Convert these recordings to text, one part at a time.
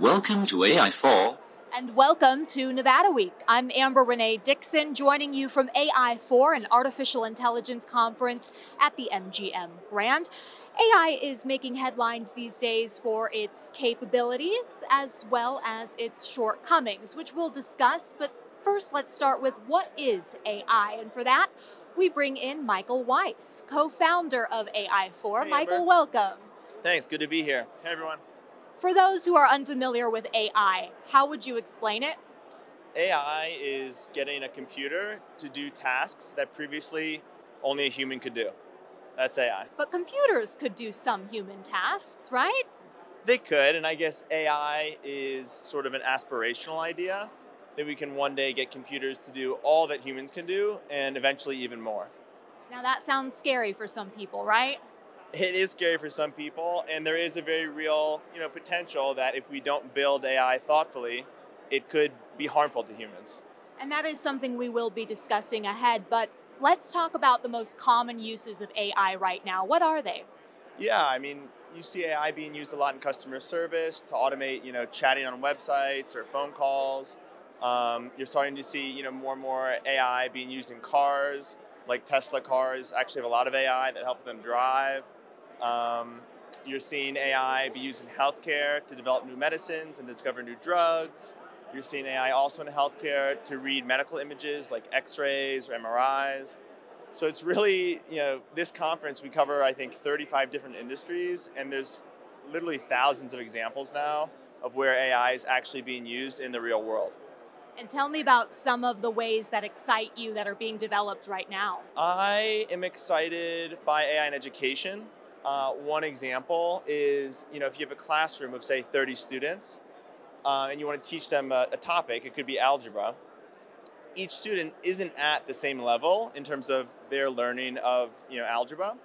Welcome to AI4. And welcome to Nevada Week. I'm Amber Renee Dixon, joining you from AI4, an artificial intelligence conference at the MGM Grand. AI is making headlines these days for its capabilities as well as its shortcomings, which we'll discuss. But first, let's start with what is AI? And for that, we bring in Michael Weiss, co founder of AI4. Hey, Michael, Amber. welcome. Thanks. Good to be here. Hey, everyone. For those who are unfamiliar with AI, how would you explain it? AI is getting a computer to do tasks that previously only a human could do. That's AI. But computers could do some human tasks, right? They could, and I guess AI is sort of an aspirational idea that we can one day get computers to do all that humans can do and eventually even more. Now that sounds scary for some people, right? It is scary for some people, and there is a very real, you know, potential that if we don't build AI thoughtfully, it could be harmful to humans. And that is something we will be discussing ahead, but let's talk about the most common uses of AI right now. What are they? Yeah, I mean, you see AI being used a lot in customer service to automate, you know, chatting on websites or phone calls. Um, you're starting to see, you know, more and more AI being used in cars, like Tesla cars actually have a lot of AI that helps them drive. Um, you're seeing AI be used in healthcare to develop new medicines and discover new drugs. You're seeing AI also in healthcare to read medical images like X-rays or MRIs. So it's really, you know, this conference we cover I think 35 different industries, and there's literally thousands of examples now of where AI is actually being used in the real world. And tell me about some of the ways that excite you that are being developed right now. I am excited by AI in education. Uh, one example is, you know, if you have a classroom of say 30 students, uh, and you want to teach them a, a topic, it could be algebra. Each student isn't at the same level in terms of their learning of, you know, algebra,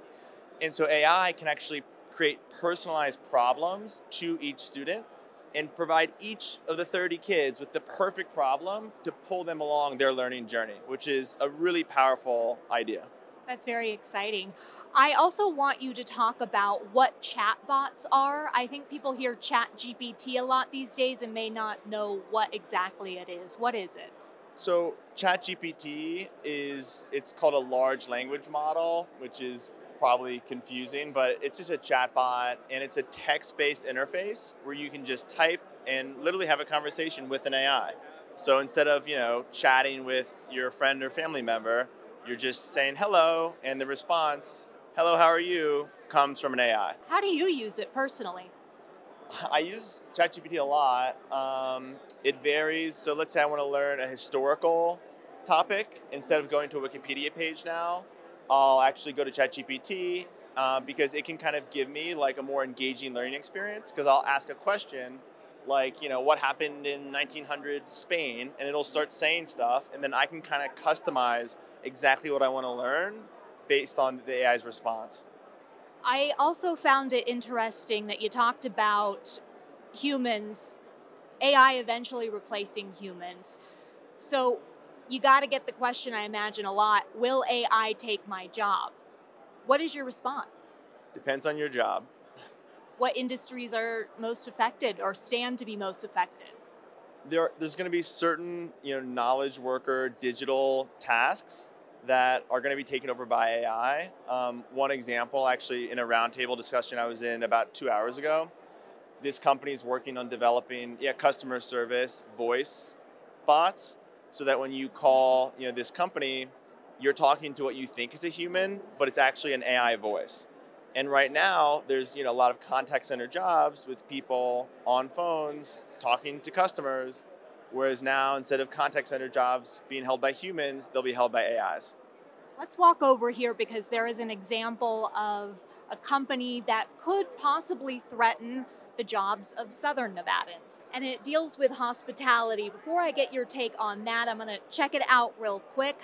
and so AI can actually create personalized problems to each student and provide each of the 30 kids with the perfect problem to pull them along their learning journey, which is a really powerful idea. That's very exciting. I also want you to talk about what chatbots are. I think people hear chat GPT a lot these days and may not know what exactly it is. What is it? So ChatGPT is it's called a large language model, which is probably confusing, but it's just a chatbot and it's a text-based interface where you can just type and literally have a conversation with an AI. So instead of, you know, chatting with your friend or family member, you're just saying hello and the response, "Hello, how are you?" comes from an AI. How do you use it personally? I use ChatGPT a lot. Um, it varies. So let's say I want to learn a historical topic. Instead of going to a Wikipedia page now, I'll actually go to ChatGPT uh, because it can kind of give me like a more engaging learning experience. Because I'll ask a question like, you know, what happened in 1900 Spain, and it'll start saying stuff, and then I can kind of customize exactly what I want to learn based on the AI's response. I also found it interesting that you talked about humans, AI eventually replacing humans. So you got to get the question, I imagine, a lot Will AI take my job? What is your response? Depends on your job. What industries are most affected or stand to be most affected? there, there's going to be certain you know knowledge worker digital tasks that are going to be taken over by AI. Um, one example, actually, in a roundtable discussion I was in about two hours ago, this company is working on developing yeah customer service voice bots, so that when you call you know this company, you're talking to what you think is a human, but it's actually an AI voice. And right now, there's you know a lot of contact center jobs with people on phones talking to customers, whereas now instead of contact center jobs being held by humans, they'll be held by AIs. Let's walk over here because there is an example of a company that could possibly threaten the jobs of Southern Nevadans. And it deals with hospitality. Before I get your take on that, I'm going to check it out real quick.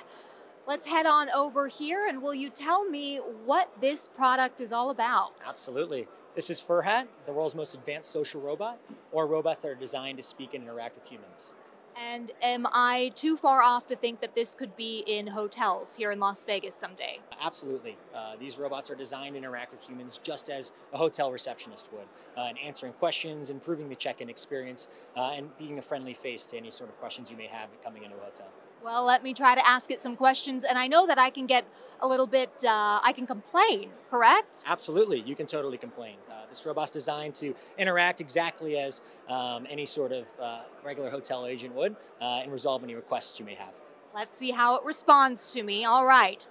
Let's head on over here and will you tell me what this product is all about? Absolutely. This is Furhat, the world's most advanced social robot, or robots that are designed to speak and interact with humans. And am I too far off to think that this could be in hotels here in Las Vegas someday? Absolutely. Uh, these robots are designed to interact with humans just as a hotel receptionist would, uh, and answering questions, improving the check in experience, uh, and being a friendly face to any sort of questions you may have coming into a hotel. Well, let me try to ask it some questions, and I know that I can get a little bit, uh, I can complain, correct? Absolutely, you can totally complain. Uh, this robot's designed to interact exactly as um, any sort of uh, regular hotel agent would uh, and resolve any requests you may have. Let's see how it responds to me. All right.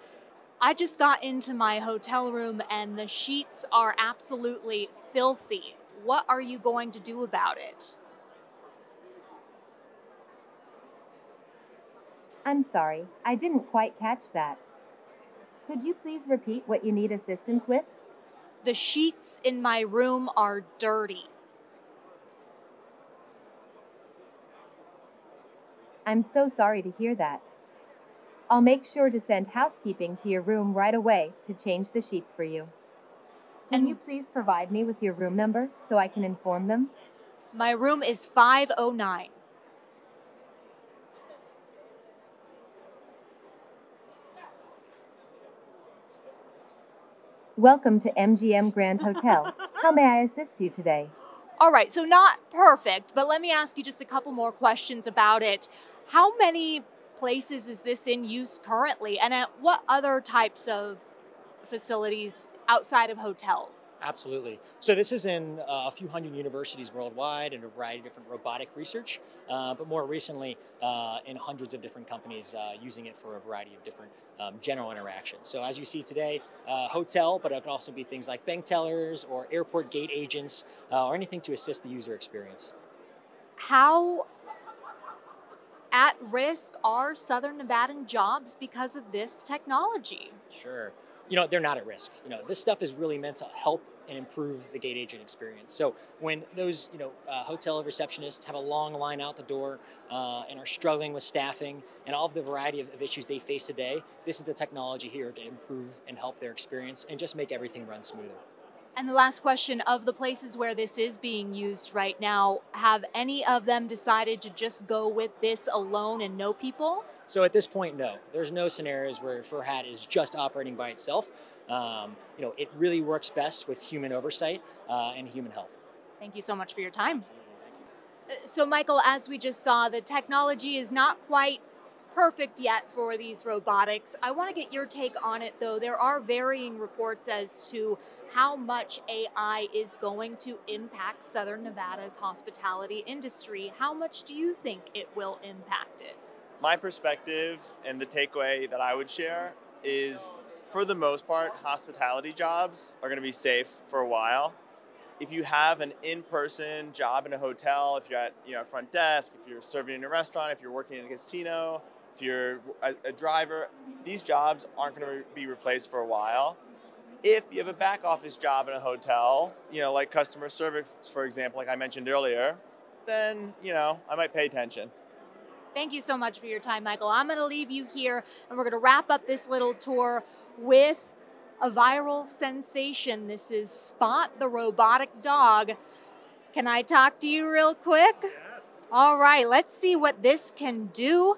I just got into my hotel room, and the sheets are absolutely filthy. What are you going to do about it? I'm sorry, I didn't quite catch that. Could you please repeat what you need assistance with? The sheets in my room are dirty. I'm so sorry to hear that. I'll make sure to send housekeeping to your room right away to change the sheets for you. Can And- you please provide me with your room number so I can inform them? My room is 509. Welcome to MGM Grand Hotel. How may I assist you today? All right, so not perfect, but let me ask you just a couple more questions about it. How many places is this in use currently, and at what other types of facilities outside of hotels? Absolutely. So this is in uh, a few hundred universities worldwide and a variety of different robotic research, uh, but more recently uh, in hundreds of different companies uh, using it for a variety of different um, general interactions. So as you see today, uh, hotel, but it can also be things like bank tellers or airport gate agents uh, or anything to assist the user experience. How at risk are Southern Nevadan jobs because of this technology? Sure. You know, they're not at risk. You know, this stuff is really meant to help and improve the gate agent experience. So when those, you know, uh, hotel receptionists have a long line out the door uh, and are struggling with staffing and all of the variety of, of issues they face today, this is the technology here to improve and help their experience and just make everything run smoother. And the last question of the places where this is being used right now, have any of them decided to just go with this alone and no people? So at this point, no. There's no scenarios where Furhat is just operating by itself. Um, you know, it really works best with human oversight uh, and human help. Thank you so much for your time. Uh, So, Michael, as we just saw, the technology is not quite perfect yet for these robotics. I want to get your take on it, though. There are varying reports as to how much AI is going to impact Southern Nevada's hospitality industry. How much do you think it will impact it? My perspective and the takeaway that I would share is for the most part, hospitality jobs are going to be safe for a while. If you have an in-person job in a hotel, if you're at you know front desk, if you're serving in a restaurant, if you're working in a casino, if you're a, a driver, these jobs aren't going to be replaced for a while. If you have a back office job in a hotel, you know, like customer service, for example, like I mentioned earlier, then you know I might pay attention. Thank you so much for your time, Michael. I'm going to leave you here and we're going to wrap up this little tour with a viral sensation. This is Spot the robotic dog. Can I talk to you real quick? Yes. All right, let's see what this can do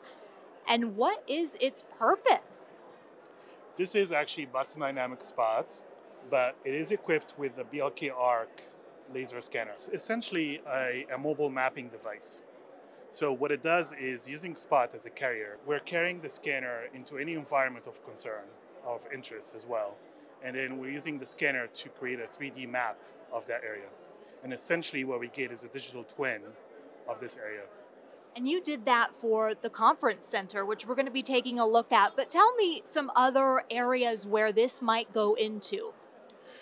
and what is its purpose. This is actually Boston Dynamics Spot, but it is equipped with the BLK ARC laser scanner. It's essentially a, a mobile mapping device. So what it does is using Spot as a carrier, we're carrying the scanner into any environment of concern, of interest as well. And then we're using the scanner to create a 3D map of that area. And essentially what we get is a digital twin of this area. And you did that for the conference center, which we're going to be taking a look at. But tell me some other areas where this might go into.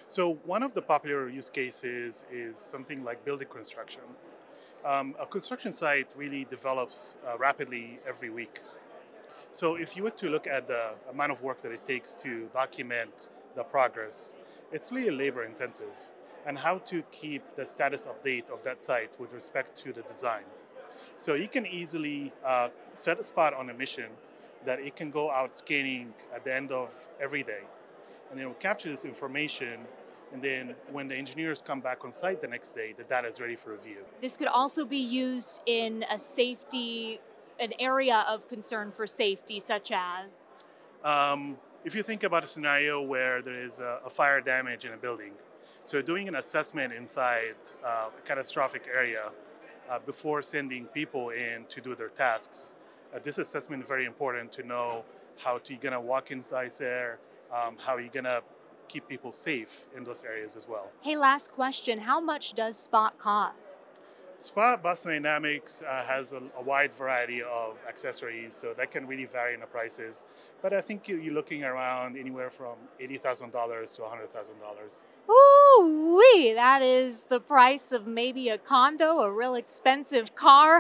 So one of the popular use cases is something like building construction. Um, a construction site really develops uh, rapidly every week. So if you were to look at the amount of work that it takes to document the progress, it's really labor intensive and how to keep the status update of that site with respect to the design. So you can easily uh, set a spot on a mission that it can go out scanning at the end of every day. And it will capture this information and then when the engineers come back on site the next day, the data is ready for review. This could also be used in a safety an area of concern for safety, such as? Um, if you think about a scenario where there is a, a fire damage in a building, so doing an assessment inside uh, a catastrophic area uh, before sending people in to do their tasks, uh, this assessment is very important to know how to, you're gonna walk inside there, um, how you're gonna keep people safe in those areas as well. Hey, last question. How much does Spot cost? Spot Boston Dynamics uh, has a, a, wide variety of accessories, so that can really vary in the prices. But I think you're looking around anywhere from $80,000 to $100,000. Ooh, wee! That is the price of maybe a condo, a real expensive car.